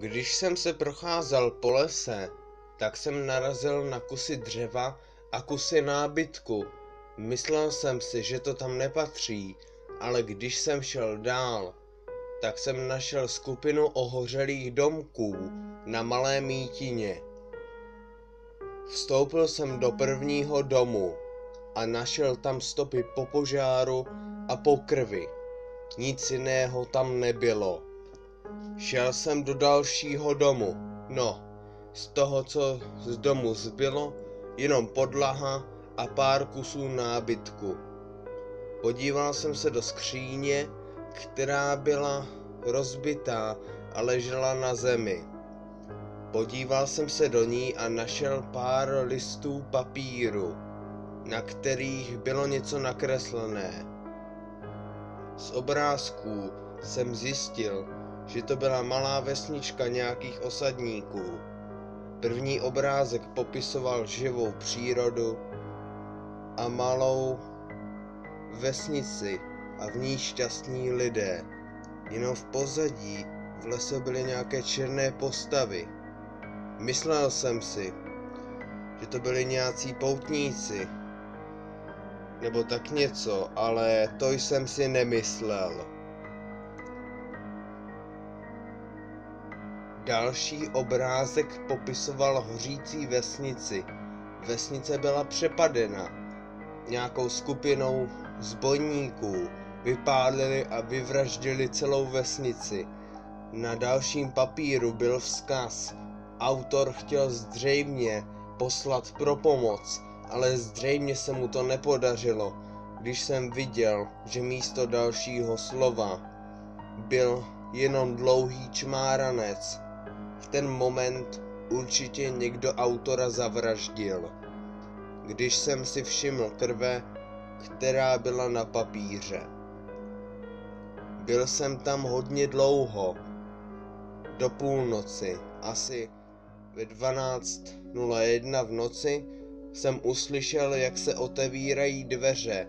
Když jsem se procházel po lese, tak jsem narazil na kusy dřeva a kusy nábytku. Myslel jsem si, že to tam nepatří, ale když jsem šel dál, tak jsem našel skupinu ohořelých domků na malé mítině. Vstoupil jsem do prvního domu a našel tam stopy po požáru a po krvi. Nic jiného tam nebylo. Šel jsem do dalšího domu. No, z toho, co z domu zbylo, jenom podlaha a pár kusů nábytku. Podíval jsem se do skříně, která byla rozbitá a ležela na zemi. Podíval jsem se do ní a našel pár listů papíru, na kterých bylo něco nakreslené. Z obrázků jsem zjistil, že to byla malá vesnička nějakých osadníků. První obrázek popisoval živou přírodu a malou vesnici a v ní šťastní lidé. Jenom v pozadí v lese byly nějaké černé postavy. Myslel jsem si, že to byli nějací poutníci, nebo tak něco, ale to jsem si nemyslel. Další obrázek popisoval hořící vesnici. Vesnice byla přepadena nějakou skupinou zbojníků. Vypálili a vyvraždili celou vesnici. Na dalším papíru byl vzkaz. Autor chtěl zřejmě poslat pro pomoc, ale zřejmě se mu to nepodařilo, když jsem viděl, že místo dalšího slova byl jenom dlouhý čmáranec ten moment určitě někdo autora zavraždil. Když jsem si všiml krve, která byla na papíře. Byl jsem tam hodně dlouho, do půlnoci, asi ve 12.01 v noci jsem uslyšel, jak se otevírají dveře.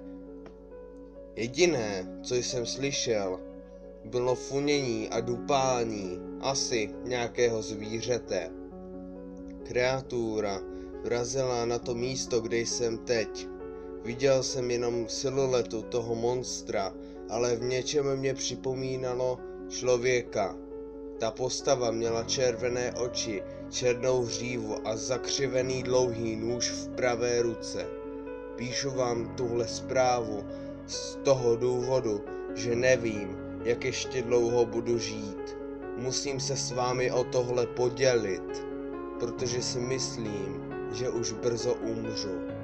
Jediné, co jsem slyšel, bylo funění a dupání, asi nějakého zvířete. Kreatura vrazila na to místo, kde jsem teď. Viděl jsem jenom siluetu toho monstra, ale v něčem mě připomínalo člověka. Ta postava měla červené oči, černou hřívu a zakřivený dlouhý nůž v pravé ruce. Píšu vám tuhle zprávu z toho důvodu, že nevím, jak ještě dlouho budu žít. Musím se s vámi o tohle podělit, protože si myslím, že už brzo umřu.